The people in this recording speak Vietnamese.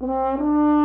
Mm-hmm.